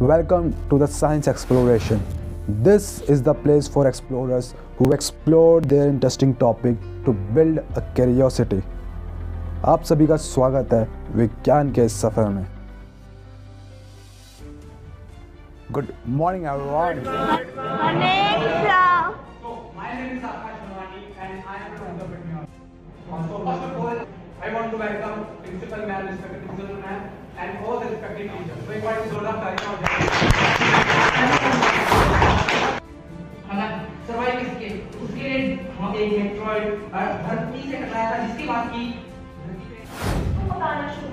Welcome to the Science Exploration. This is the place for explorers who explore their interesting topic to build a curiosity. आप सभी का स्वागत है विज्ञान के इस सफर में good morning everyone My name is Aakash Nawani and I am from the Fitness. want to welcome principal man respected principal man and all the respected teachers. So, एक बार इस जोरदार तालियाँ हो जाए। सर्वाइव इसके उसके लिए हम एक इलेक्ट्रॉइड भर्ती से कटाया था जिसकी बात की धरती पे तो बताना शुरू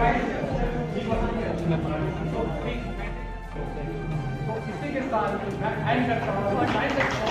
तो इसी के साथ एंड करता हूँ